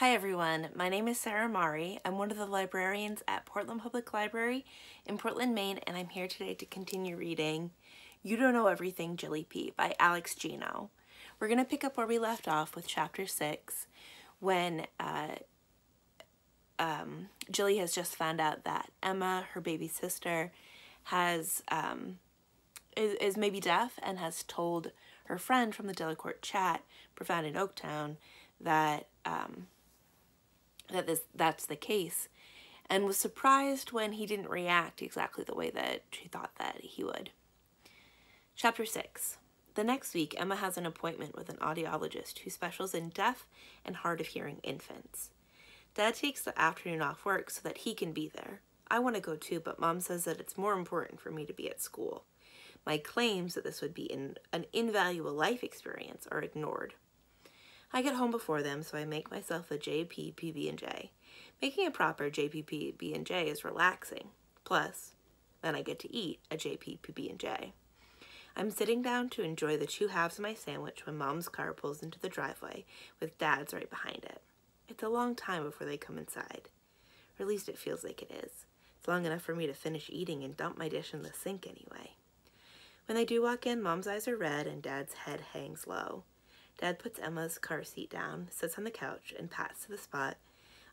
Hi everyone, my name is Sarah Mari. I'm one of the librarians at Portland Public Library in Portland, Maine, and I'm here today to continue reading You Don't Know Everything, Jilly P by Alex Gino. We're going to pick up where we left off with chapter 6 when uh, um, Jilly has just found out that Emma, her baby sister, has um, is, is maybe deaf and has told her friend from the Delacourt chat, Profound in Oaktown, that um, that this that's the case, and was surprised when he didn't react exactly the way that she thought that he would. Chapter 6 The next week, Emma has an appointment with an audiologist who specializes in deaf and hard of hearing infants. Dad takes the afternoon off work so that he can be there. I want to go too, but Mom says that it's more important for me to be at school. My claims that this would be an invaluable life experience are ignored. I get home before them, so I make myself a JP PB&J. Making a proper JP PB&J is relaxing. Plus, then I get to eat a JP PB&J. I'm sitting down to enjoy the two halves of my sandwich when Mom's car pulls into the driveway with Dad's right behind it. It's a long time before they come inside. Or at least it feels like it is. It's long enough for me to finish eating and dump my dish in the sink anyway. When they do walk in, Mom's eyes are red and Dad's head hangs low. Dad puts Emma's car seat down, sits on the couch, and pats to the spot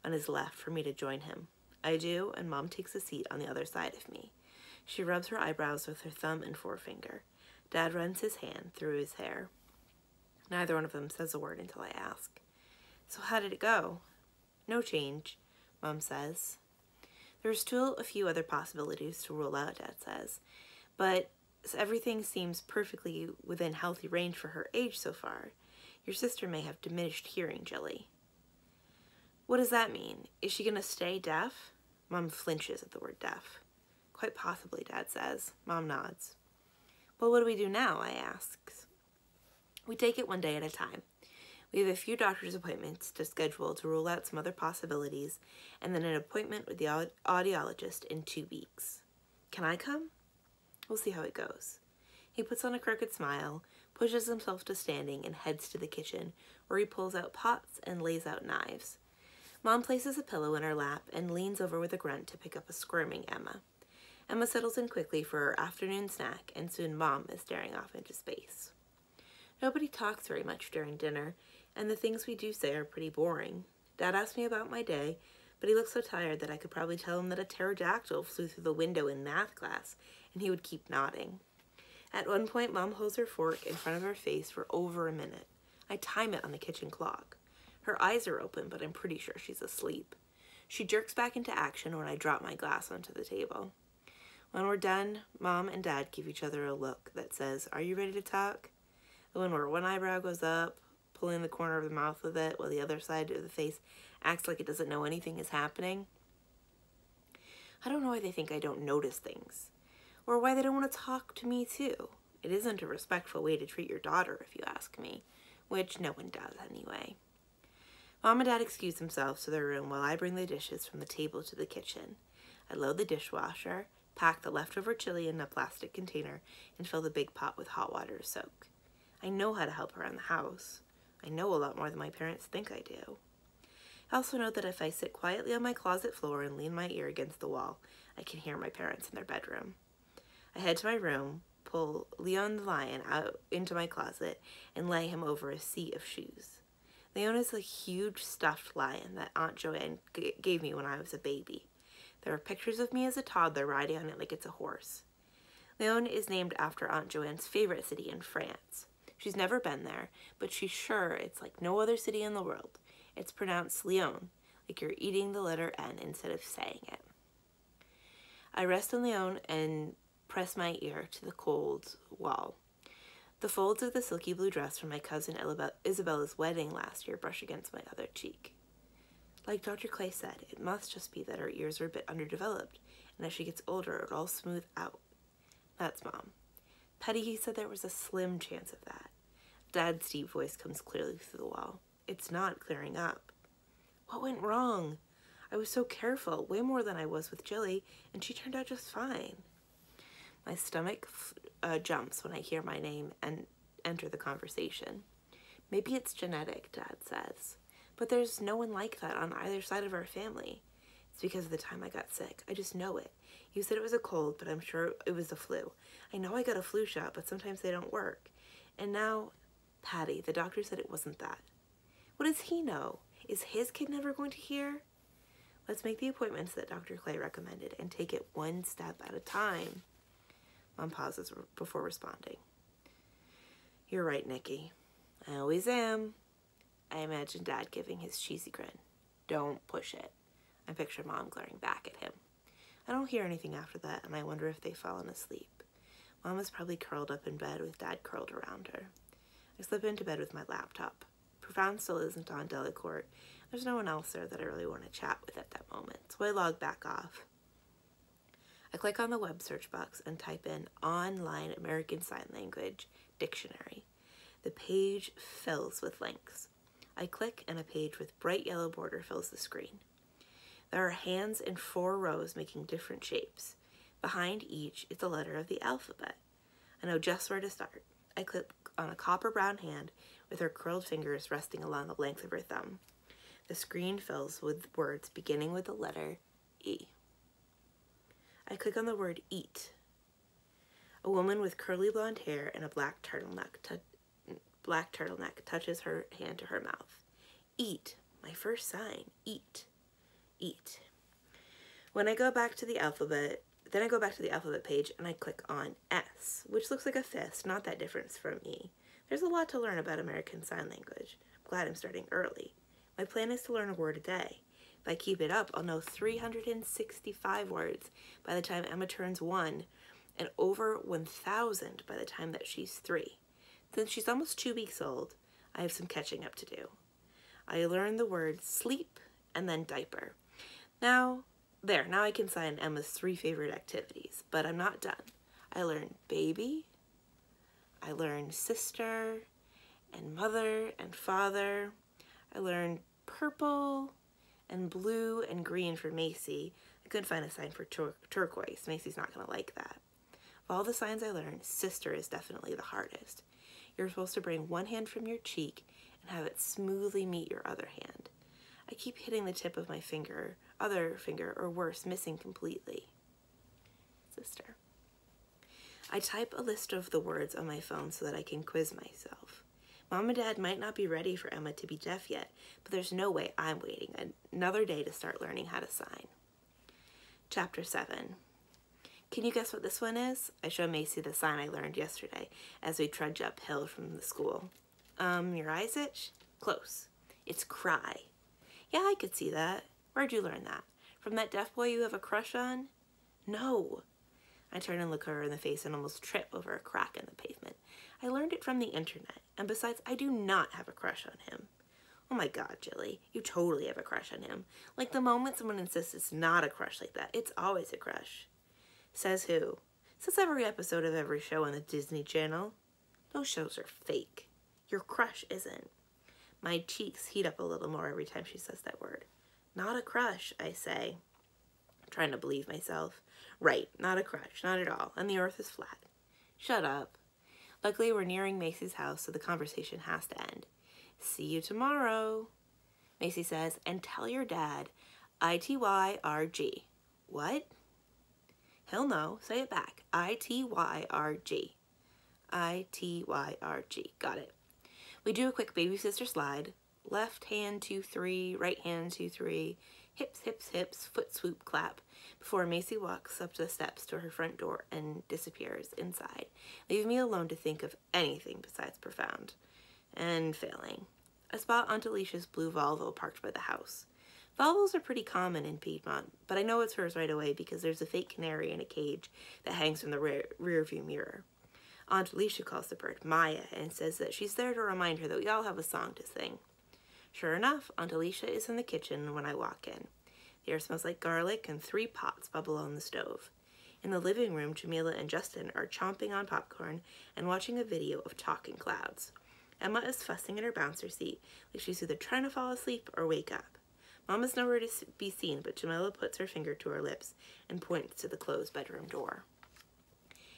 on his left for me to join him. I do, and Mom takes a seat on the other side of me. She rubs her eyebrows with her thumb and forefinger. Dad runs his hand through his hair. Neither one of them says a word until I ask. So how did it go? No change, Mom says. There's still a few other possibilities to rule out, Dad says, but everything seems perfectly within healthy range for her age so far. Your sister may have diminished hearing, Jelly. What does that mean? Is she going to stay deaf? Mom flinches at the word deaf. Quite possibly, Dad says. Mom nods. Well, what do we do now? I asks. We take it one day at a time. We have a few doctor's appointments to schedule to rule out some other possibilities, and then an appointment with the audiologist in two weeks. Can I come? We'll see how it goes. He puts on a crooked smile, pushes himself to standing, and heads to the kitchen, where he pulls out pots and lays out knives. Mom places a pillow in her lap and leans over with a grunt to pick up a squirming Emma. Emma settles in quickly for her afternoon snack, and soon Mom is staring off into space. Nobody talks very much during dinner, and the things we do say are pretty boring. Dad asks me about my day, but he looks so tired that I could probably tell him that a pterodactyl flew through the window in math class, and he would keep nodding. At one point, Mom holds her fork in front of her face for over a minute. I time it on the kitchen clock. Her eyes are open, but I'm pretty sure she's asleep. She jerks back into action when I drop my glass onto the table. When we're done, Mom and Dad give each other a look that says, Are you ready to talk? When where one eyebrow goes up, pulling the corner of the mouth with it, while the other side of the face acts like it doesn't know anything is happening. I don't know why they think I don't notice things or why they don't want to talk to me too. It isn't a respectful way to treat your daughter, if you ask me, which no one does anyway. Mom and Dad excuse themselves to their room while I bring the dishes from the table to the kitchen. I load the dishwasher, pack the leftover chili in a plastic container, and fill the big pot with hot water to soak. I know how to help around the house. I know a lot more than my parents think I do. I also know that if I sit quietly on my closet floor and lean my ear against the wall, I can hear my parents in their bedroom. I head to my room, pull Leon the lion out into my closet, and lay him over a seat of shoes. Leon is a huge stuffed lion that Aunt Joanne gave me when I was a baby. There are pictures of me as a toddler riding on it like it's a horse. Leon is named after Aunt Joanne's favorite city in France. She's never been there, but she's sure it's like no other city in the world. It's pronounced Leon, like you're eating the letter N instead of saying it. I rest on Leon and press my ear to the cold wall. The folds of the silky blue dress from my cousin Isabella's wedding last year brush against my other cheek. Like Dr. Clay said, it must just be that her ears are a bit underdeveloped, and as she gets older, it'll all smooth out. That's Mom. Patty, he said there was a slim chance of that. Dad's deep voice comes clearly through the wall. It's not clearing up. What went wrong? I was so careful, way more than I was with Jilly, and she turned out just fine. My stomach uh, jumps when I hear my name and enter the conversation. Maybe it's genetic, Dad says. But there's no one like that on either side of our family. It's because of the time I got sick. I just know it. You said it was a cold, but I'm sure it was the flu. I know I got a flu shot, but sometimes they don't work. And now, Patty, the doctor said it wasn't that. What does he know? Is his kid never going to hear? Let's make the appointments that Dr. Clay recommended and take it one step at a time. Mom pauses before responding. You're right, Nikki. I always am. I imagine Dad giving his cheesy grin. Don't push it. I picture Mom glaring back at him. I don't hear anything after that, and I wonder if they've fallen asleep. Mom is probably curled up in bed with Dad curled around her. I slip into bed with my laptop. Profound still isn't on Delacorte. There's no one else there that I really want to chat with at that moment, so I log back off. I click on the web search box and type in Online American Sign Language Dictionary. The page fills with links. I click and a page with bright yellow border fills the screen. There are hands in four rows making different shapes. Behind each is a letter of the alphabet. I know just where to start. I click on a copper brown hand with her curled fingers resting along the length of her thumb. The screen fills with words beginning with the letter E. I click on the word eat. A woman with curly blonde hair and a black turtleneck, black turtleneck touches her hand to her mouth. Eat. My first sign. Eat. Eat. When I go back to the alphabet, then I go back to the alphabet page and I click on S, which looks like a fist, not that different from E. There's a lot to learn about American Sign Language. I'm glad I'm starting early. My plan is to learn a word a day. If I keep it up, I'll know 365 words by the time Emma turns one and over 1,000 by the time that she's three. Since she's almost two weeks old, I have some catching up to do. I learned the words sleep and then diaper. Now, there, now I can sign Emma's three favorite activities, but I'm not done. I learned baby, I learned sister, and mother, and father. I learned purple, and blue, and green for Macy. I couldn't find a sign for tur turquoise. Macy's not going to like that. Of all the signs I learned, sister is definitely the hardest. You're supposed to bring one hand from your cheek and have it smoothly meet your other hand. I keep hitting the tip of my finger, other finger, or worse, missing completely. Sister. I type a list of the words on my phone so that I can quiz myself. Mom and Dad might not be ready for Emma to be deaf yet, but there's no way I'm waiting another day to start learning how to sign. Chapter 7 Can you guess what this one is? I show Macy the sign I learned yesterday as we trudge uphill from the school. Um, your eyes itch? Close. It's cry. Yeah, I could see that. Where'd you learn that? From that deaf boy you have a crush on? No. I turn and look her in the face and almost trip over a crack in the pavement. I learned it from the internet, and besides, I do not have a crush on him. Oh my god, Jilly, you totally have a crush on him. Like the moment someone insists it's not a crush like that, it's always a crush. Says who? Says every episode of every show on the Disney Channel. Those shows are fake. Your crush isn't. My cheeks heat up a little more every time she says that word. Not a crush, I say. Trying to believe myself. Right, not a crush, not at all, and the earth is flat. Shut up. Luckily, we're nearing Macy's house, so the conversation has to end. See you tomorrow, Macy says, and tell your dad, I-T-Y-R-G. What? He'll know. Say it back. I-T-Y-R-G. I-T-Y-R-G. Got it. We do a quick baby sister slide. Left hand, two, three, right hand, two, three, hips, hips, hips, foot swoop, clap, before Macy walks up the steps to her front door and disappears inside, leaving me alone to think of anything besides profound and failing. I spot Aunt Alicia's blue Volvo parked by the house. Volvos are pretty common in Piedmont, but I know it's hers right away because there's a fake canary in a cage that hangs from the rear, rear view mirror. Aunt Alicia calls the bird Maya and says that she's there to remind her that we all have a song to sing. Sure enough, Aunt Alicia is in the kitchen when I walk in. Air smells like garlic and three pots bubble on the stove. In the living room, Jamila and Justin are chomping on popcorn and watching a video of talking clouds. Emma is fussing in her bouncer seat like she's either trying to fall asleep or wake up. Mom is nowhere to be seen, but Jamila puts her finger to her lips and points to the closed bedroom door.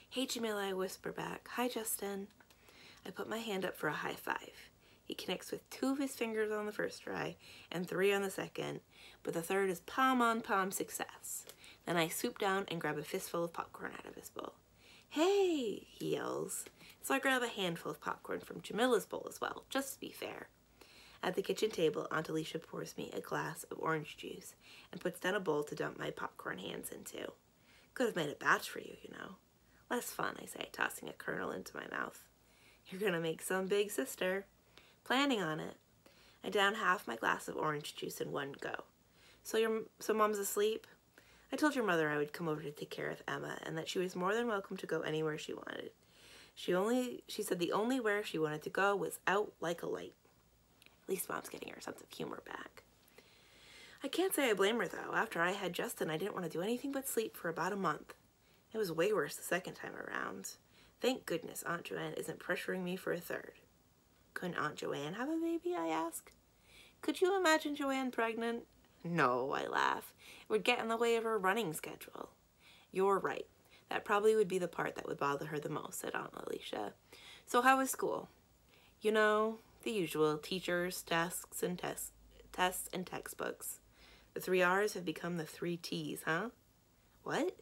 Hey, Jamila, I whisper back. Hi, Justin. I put my hand up for a high five. He connects with two of his fingers on the first try and three on the second, but the third is palm on palm success. Then I swoop down and grab a fistful of popcorn out of his bowl. Hey, he yells. So I grab a handful of popcorn from Jamila's bowl as well, just to be fair. At the kitchen table, Aunt Alicia pours me a glass of orange juice and puts down a bowl to dump my popcorn hands into. Could have made a batch for you, you know. Less fun, I say, tossing a kernel into my mouth. You're gonna make some big sister. Planning on it. I down half my glass of orange juice in one go. So your so mom's asleep? I told your mother I would come over to take care of Emma and that she was more than welcome to go anywhere she wanted. She only she said the only where she wanted to go was out like a light. At least mom's getting her sense of humor back. I can't say I blame her though. After I had Justin, I didn't want to do anything but sleep for about a month. It was way worse the second time around. Thank goodness Aunt Joanne isn't pressuring me for a third. Couldn't Aunt Joanne have a baby, I ask? Could you imagine Joanne pregnant? No, I laugh. It would get in the way of her running schedule. You're right. That probably would be the part that would bother her the most, said Aunt Alicia. So how was school? You know, the usual teachers, desks, and tests, tests and textbooks. The three R's have become the three T's, huh? What?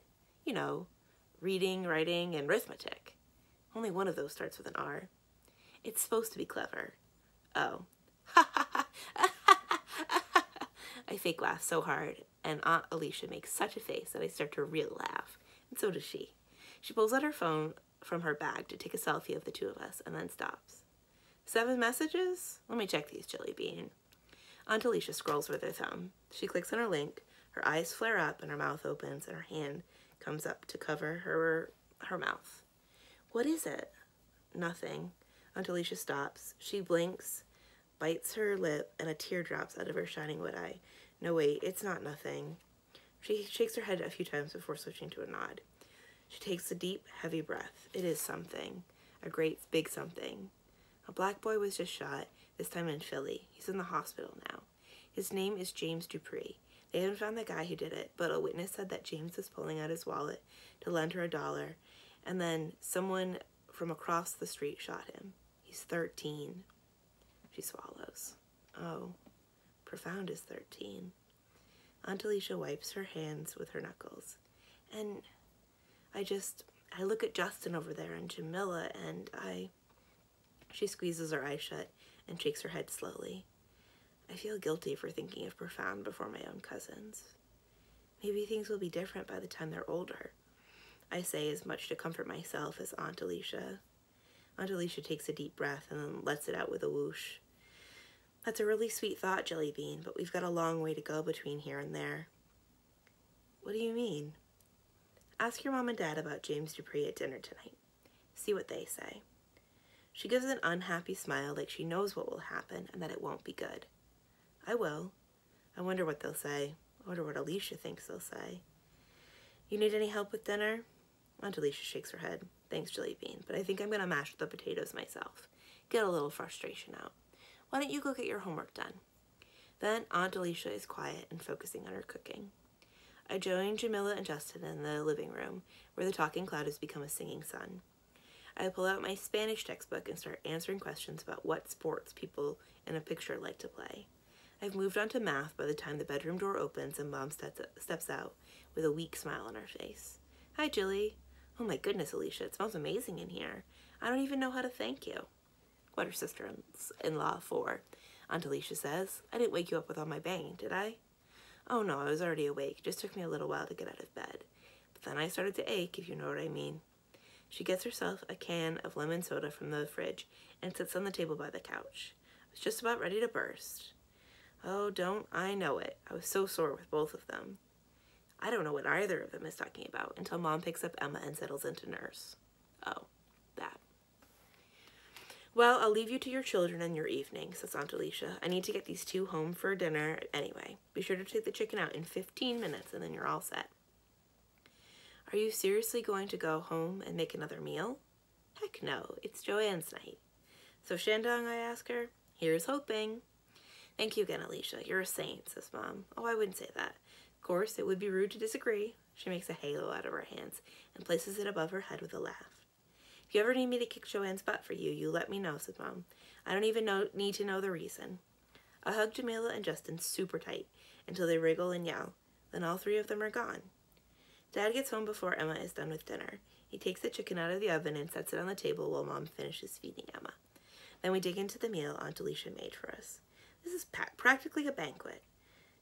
You know, reading, writing, and arithmetic. Only one of those starts with an R. It's supposed to be clever. Oh. I fake laugh so hard, and Aunt Alicia makes such a face that I start to real laugh, and so does she. She pulls out her phone from her bag to take a selfie of the two of us, and then stops. Seven messages? Let me check these, Jelly Bean. Aunt Alicia scrolls with her thumb. She clicks on her link, her eyes flare up, and her mouth opens, and her hand comes up to cover her her mouth. What is it? Nothing. Aunt Alicia stops. She blinks, bites her lip, and a tear drops out of her shining wood eye. No, wait, it's not nothing. She shakes her head a few times before switching to a nod. She takes a deep, heavy breath. It is something. A great big something. A black boy was just shot, this time in Philly. He's in the hospital now. His name is James Dupree. They haven't found the guy who did it, but a witness said that James was pulling out his wallet to lend her a dollar, and then someone from across the street shot him. He's 13. She swallows. Oh, profound is 13. Aunt Alicia wipes her hands with her knuckles. And I just, I look at Justin over there and Jamila, and I, she squeezes her eyes shut and shakes her head slowly. I feel guilty for thinking of profound before my own cousins. Maybe things will be different by the time they're older. I say as much to comfort myself as Aunt Alicia. Aunt Alicia takes a deep breath and then lets it out with a whoosh. That's a really sweet thought, Jelly Bean, but we've got a long way to go between here and there. What do you mean? Ask your mom and dad about James Dupree at dinner tonight. See what they say. She gives an unhappy smile like she knows what will happen and that it won't be good. I will. I wonder what they'll say. I wonder what Alicia thinks they'll say. You need any help with dinner? Aunt Alicia shakes her head. Thanks, Jelly Bean, but I think I'm going to mash the potatoes myself. Get a little frustration out. Why don't you go get your homework done? Then Aunt Alicia is quiet and focusing on her cooking. I join Jamila and Justin in the living room, where the talking cloud has become a singing sun. I pull out my Spanish textbook and start answering questions about what sports people in a picture like to play. I've moved on to math by the time the bedroom door opens and Mom steps out with a weak smile on her face. Hi, Jilly. Oh my goodness, Alicia, it smells amazing in here. I don't even know how to thank you. What are sisters-in-law for? Aunt Alicia says. I didn't wake you up with all my banging, did I? Oh no, I was already awake. Just took me a little while to get out of bed. But then I started to ache, if you know what I mean. She gets herself a can of lemon soda from the fridge and sits on the table by the couch. I was just about ready to burst. Oh, don't I know it. I was so sore with both of them. I don't know what either of them is talking about until mom picks up Emma and settles into nurse. Oh. Well, I'll leave you to your children and your evening, says Aunt Alicia. I need to get these two home for dinner anyway. Be sure to take the chicken out in 15 minutes and then you're all set. Are you seriously going to go home and make another meal? Heck no, it's Joanne's night. So Shandong, I ask her, here's hoping. Thank you again, Alicia. You're a saint, says Mom. Oh, I wouldn't say that. Of course, it would be rude to disagree. She makes a halo out of her hands and places it above her head with a laugh. If you ever need me to kick Joanne's butt for you, you let me know, said Mom. I don't even know, need to know the reason. I hug Jamila and Justin super tight until they wriggle and yell. Then all three of them are gone. Dad gets home before Emma is done with dinner. He takes the chicken out of the oven and sets it on the table while Mom finishes feeding Emma. Then we dig into the meal Aunt Alicia made for us. This is practically a banquet.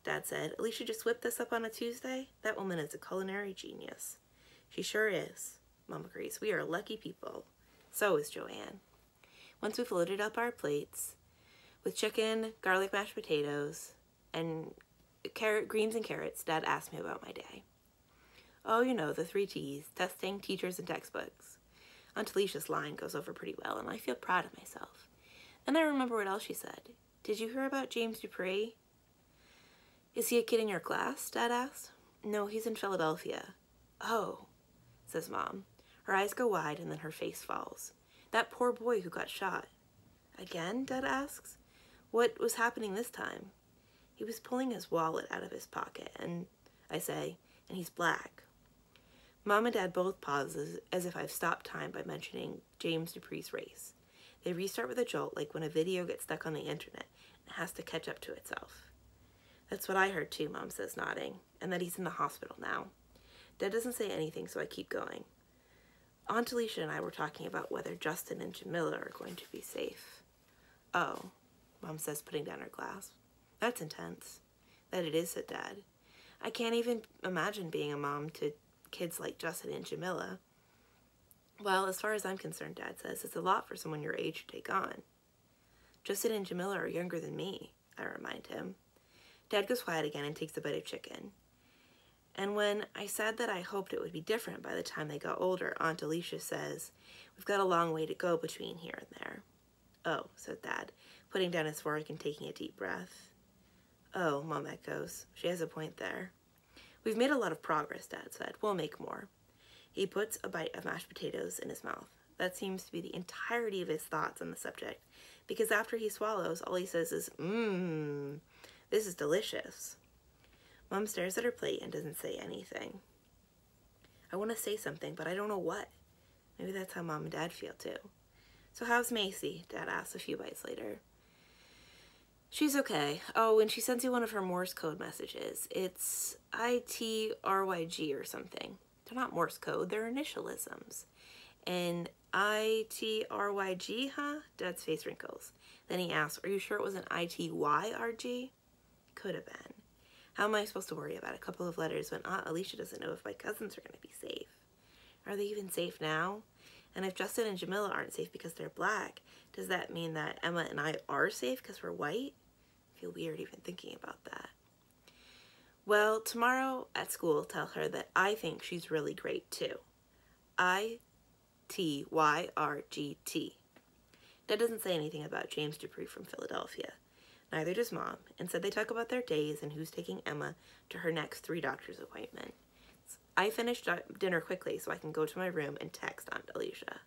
Dad said, Alicia just whipped this up on a Tuesday? That woman is a culinary genius. She sure is. Mom agrees. We are lucky people. So is Joanne. Once we've loaded up our plates with chicken, garlic mashed potatoes, and carrot greens and carrots, Dad asked me about my day. Oh, you know, the three T's, testing, teachers, and textbooks. Aunt Alicia's line goes over pretty well, and I feel proud of myself. Then I remember what else she said. Did you hear about James Dupree? Is he a kid in your class? Dad asked. No, he's in Philadelphia. Oh, says Mom. Her eyes go wide and then her face falls. That poor boy who got shot. Again? Dad asks. What was happening this time? He was pulling his wallet out of his pocket, and I say, and he's black. Mom and Dad both pause as, if I've stopped time by mentioning James Dupree's race. They restart with a jolt like when a video gets stuck on the internet and has to catch up to itself. That's what I heard too, Mom says, nodding, and that he's in the hospital now. Dad doesn't say anything, so I keep going. Aunt Alicia and I were talking about whether Justin and Jamila are going to be safe. Oh, Mom says, putting down her glass. That's intense. That it is, said Dad. I can't even imagine being a mom to kids like Justin and Jamila. Well, as far as I'm concerned, Dad says, it's a lot for someone your age to take on. Justin and Jamila are younger than me, I remind him. Dad goes quiet again and takes a bite of chicken. And when I said that I hoped it would be different by the time they got older, Aunt Alicia says, We've got a long way to go between here and there. Oh, said Dad, putting down his fork and taking a deep breath. Oh, Mom echoes. She has a point there. We've made a lot of progress, Dad said. We'll make more. He puts a bite of mashed potatoes in his mouth. That seems to be the entirety of his thoughts on the subject, because after he swallows, all he says is, mmm, this is delicious. Mom stares at her plate and doesn't say anything. I want to say something, but I don't know what. Maybe that's how Mom and Dad feel too. So how's Macy? Dad asks a few bites later. She's okay. Oh, and she sends you one of her Morse code messages. It's I-T-R-Y-G or something. They're not Morse code, they're initialisms. And I-T-R-Y-G, huh? Dad's face wrinkles. Then he asks, are you sure it was an I-T-Y-R-G? Could have been. How am I supposed to worry about a couple of letters when Aunt Alicia doesn't know if my cousins are going to be safe? Are they even safe now? And if Justin and Jamila aren't safe because they're black, does that mean that Emma and I are safe because we're white? I feel weird even thinking about that. Well, tomorrow at school, tell her that I think she's really great too. I T Y R G T. That doesn't say anything about James Dupree from Philadelphia. Neither does Mom, and said they talk about their days and who's taking Emma to her next three doctor's appointment. I finished dinner quickly so I can go to my room and text Aunt Alicia.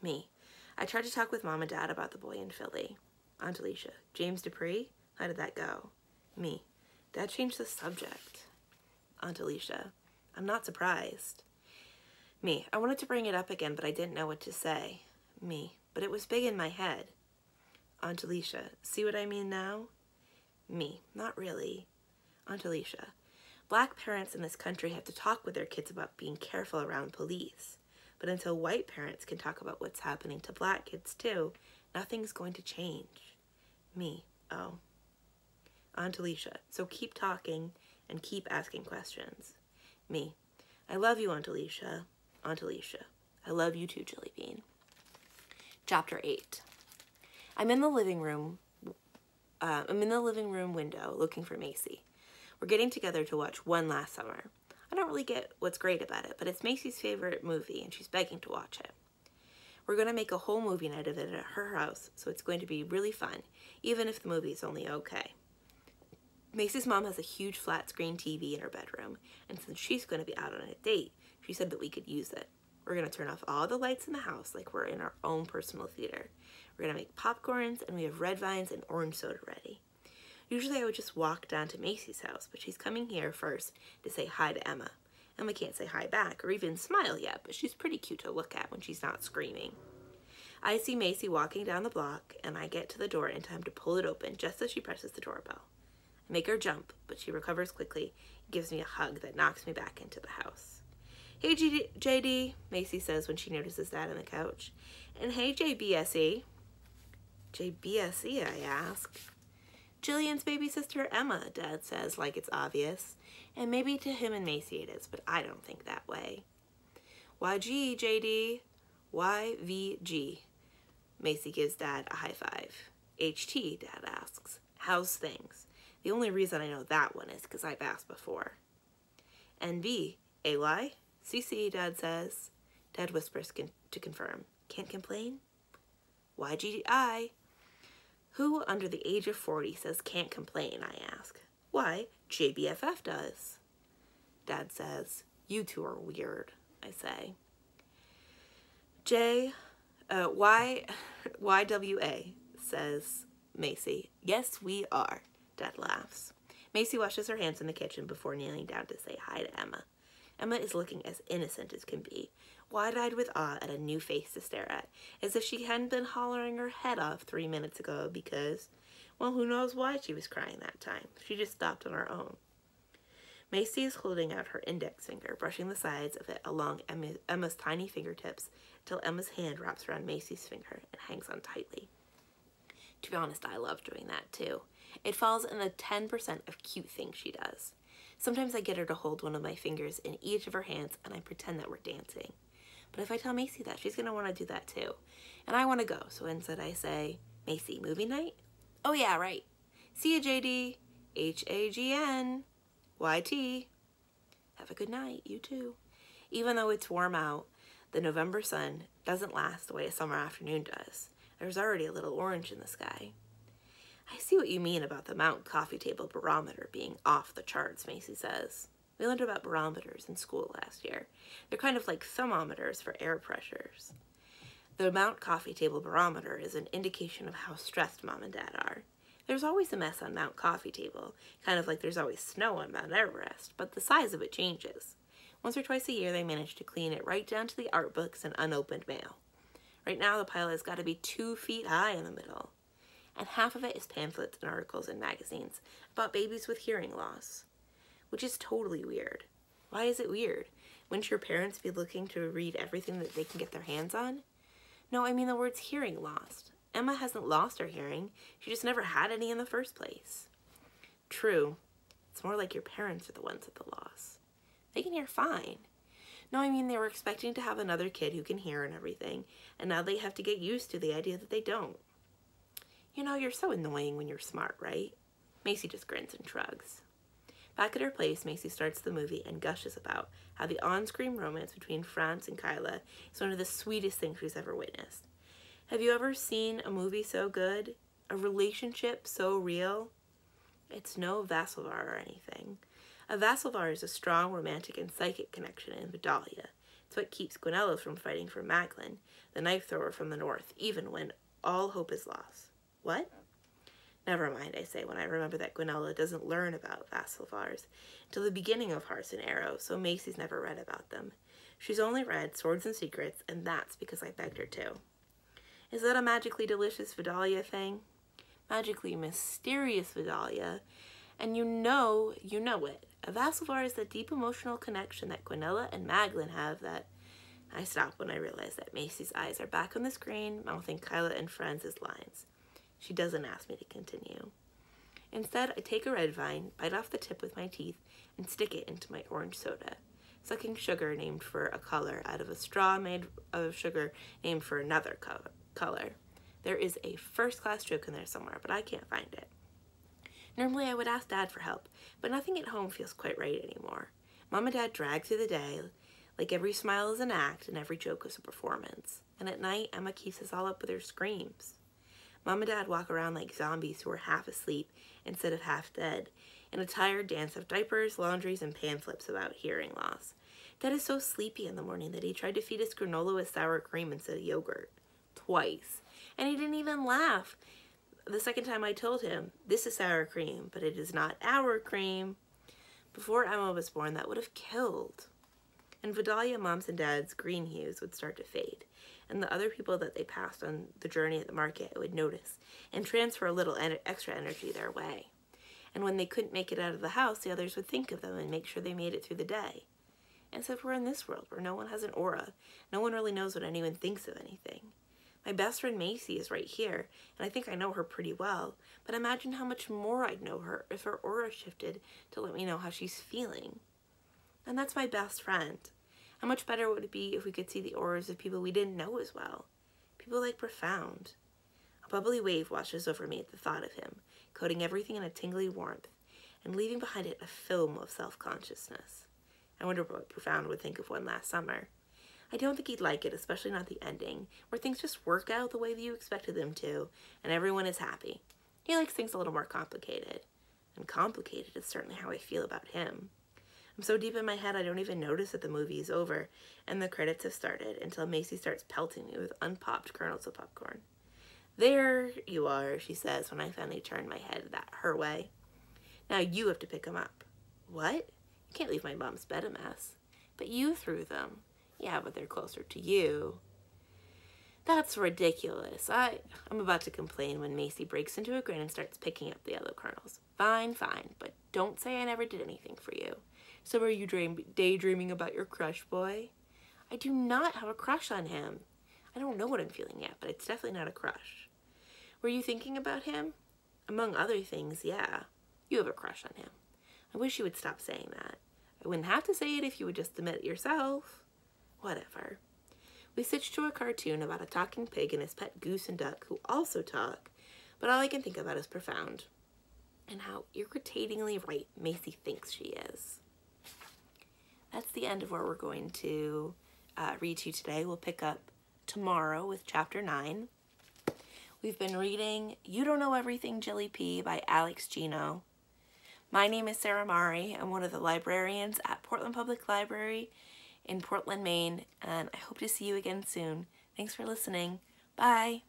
Me. I tried to talk with Mom and Dad about the boy in Philly. Aunt Alicia. James Dupree? How did that go? Me. Dad changed the subject. Aunt Alicia. I'm not surprised. Me. I wanted to bring it up again, but I didn't know what to say. Me. But it was big in my head. Aunt Alicia. See what I mean now? Me. Not really. Aunt Alicia. Black parents in this country have to talk with their kids about being careful around police. But until white parents can talk about what's happening to black kids too, nothing's going to change. Me. Oh. Aunt Alicia. So keep talking and keep asking questions. Me. I love you, Aunt Alicia. Aunt Alicia. I love you too, Jelly Bean. Chapter 8. I'm in the living room. Uh, I'm in the living room window looking for Macy. We're getting together to watch One Last Summer. I don't really get what's great about it, but it's Macy's favorite movie and she's begging to watch it. We're going to make a whole movie night of it at her house, so it's going to be really fun, even if the movie is only okay. Macy's mom has a huge flat screen TV in her bedroom, and since she's going to be out on a date, she said that we could use it. We're going to turn off all the lights in the house like we're in our own personal theater. We're to make popcorns, and we have red vines and orange soda ready. Usually I would just walk down to Macy's house, but she's coming here first to say hi to Emma. Emma can't say hi back or even smile yet, but she's pretty cute to look at when she's not screaming. I see Macy walking down the block, and I get to the door in time to pull it open just as she presses the doorbell. I make her jump, but she recovers quickly and gives me a hug that knocks me back into the house. Hey, JD, Macy says when she notices Dad on the couch. And hey, JBSE. JBSE, I ask. Jillian's baby sister Emma, Dad says, like it's obvious. And maybe to him and Macy it is, but I don't think that way. YG, JD. YVG. Macy gives Dad a high five. HT, Dad asks. How's things? The only reason I know that one is because I've asked before. NB, AY? CC, Dad says. Dad whispers con to confirm. Can't complain? YGI. Who under the age of 40 says can't complain, I ask. Why, JBFF does. Dad says, you two are weird, I say. J, uh, Y, YWA, says Macy. Yes, we are, Dad laughs. Macy washes her hands in the kitchen before kneeling down to say hi to Emma. Emma is looking as innocent as can be, wide-eyed with awe at a new face to stare at, as if she hadn't been hollering her head off three minutes ago because, well, who knows why she was crying that time. She just stopped on her own. Macy is holding out her index finger, brushing the sides of it along Emma's tiny fingertips till Emma's hand wraps around Macy's finger and hangs on tightly. To be honest, I love doing that too. It falls in the 10% of cute things she does. Sometimes I get her to hold one of my fingers in each of her hands and I pretend that we're dancing. But if I tell Macy that, she's going to want to do that too. And I want to go, so instead I say, Macy, movie night? Oh yeah, right. See you, JD. H-A-G-N. Y-T. Have a good night, you too. Even though it's warm out, the November sun doesn't last the way a summer afternoon does. There's already a little orange in the sky. I see what you mean about the Mount Coffee Table barometer being off the charts, Macy says. We learned about barometers in school last year. They're kind of like thermometers for air pressures. The Mount Coffee Table barometer is an indication of how stressed mom and dad are. There's always a mess on Mount Coffee Table, kind of like there's always snow on Mount Everest, but the size of it changes. Once or twice a year, they manage to clean it right down to the art books and unopened mail. Right now, the pile has got to be two feet high in the middle, and half of it is pamphlets and articles in magazines about babies with hearing loss which is totally weird. Why is it weird? Wouldn't your parents be looking to read everything that they can get their hands on? No, I mean the words hearing lost. Emma hasn't lost her hearing. She just never had any in the first place. True. It's more like your parents are the ones at the loss. They can hear fine. No, I mean they were expecting to have another kid who can hear and everything, and now they have to get used to the idea that they don't. You know, you're so annoying when you're smart, right? Macy just grins and shrugs. Back at her place, Macy starts the movie and gushes about how the on-screen romance between Franz and Kyla is one of the sweetest things she's ever witnessed. Have you ever seen a movie so good? A relationship so real? It's no Vasselvar or anything. A Vasselvar is a strong romantic and psychic connection in Vidalia. It's what keeps Gwynella from fighting for Maglin, the knife thrower from the north, even when all hope is lost. What? Never mind, I say, when I remember that Gwynella doesn't learn about Vasselvars until the beginning of Hearts and Arrows, so Macy's never read about them. She's only read Swords and Secrets, and that's because I begged her to. Is that a magically delicious Vidalia thing? Magically mysterious Vidalia, and you know, you know it. A Vasselvar is the deep emotional connection that Gwynella and Maglin have that I stop when I realize that Macy's eyes are back on the screen, mouthing Kyla and Franz's lines. She doesn't ask me to continue. Instead, I take a red vine, bite off the tip with my teeth, and stick it into my orange soda, sucking sugar named for a color out of a straw made of sugar named for another color. There is a first-class joke in there somewhere, but I can't find it. Normally, I would ask Dad for help, but nothing at home feels quite right anymore. Mom and Dad drag through the day, like every smile is an act and every joke is a performance. And at night, Emma keeps us all up with her screams. Mom and Dad walk around like zombies who are half asleep instead of half dead, in a tired dance of diapers, laundries, and pamphlets about hearing loss. Dad is so sleepy in the morning that he tried to feed us granola with sour cream instead of yogurt. Twice. And he didn't even laugh. The second time I told him, this is sour cream, but it is not our cream. Before Emma was born, that would have killed. And Vidalia moms and dad's green hues would start to fade and the other people that they passed on the journey at the market would notice and transfer a little en- extra energy their way. And when they couldn't make it out of the house, the others would think of them and make sure they made it through the day. Except we're in this world where no one has an aura. No one really knows what anyone thinks of anything. My best friend Macy is right here, and I think I know her pretty well, but imagine how much more I'd know her if her aura shifted to let me know how she's feeling. And that's my best friend. How much better would it be if we could see the auras of people we didn't know as well? People like Profound. A bubbly wave washes over me at the thought of him, coating everything in a tingly warmth, and leaving behind it a film of self consciousness. I wonder what Profound would think of one last summer. I don't think he'd like it, especially not the ending, where things just work out the way that you expected them to, and everyone is happy. He likes things a little more complicated. And complicated is certainly how I feel about him. I'm so deep in my head I don't even notice that the movie is over and the credits have started until Macy starts pelting me with unpopped kernels of popcorn. There you are, she says when I finally turn my head that her way. Now you have to pick 'em up. What? You can't leave my mom's bed a mess. But you threw them. Yeah, but they're closer to you. That's ridiculous. I, I'm about to complain when Macy breaks into a grin and starts picking up the yellow kernels. Fine, fine, but don't say I never did anything for you. So are you dream, daydreaming about your crush boy? I do not have a crush on him. I don't know what I'm feeling yet, but it's definitely not a crush. Were you thinking about him? Among other things, yeah. You have a crush on him. I wish you would stop saying that. I wouldn't have to say it if you would just admit it yourself. Whatever. We switch to a cartoon about a talking pig and his pet goose and duck who also talk, but all I can think about is profound and how irritatingly right Macy thinks she is. That's the end of where we're going to uh, read to today. We'll pick up tomorrow with chapter 9. We've been reading You Don't Know Everything, Jilly P by Alex Gino. My name is Sarah Mari. I'm one of the librarians at Portland Public Library in Portland, Maine, and I hope to see you again soon. Thanks for listening. Bye.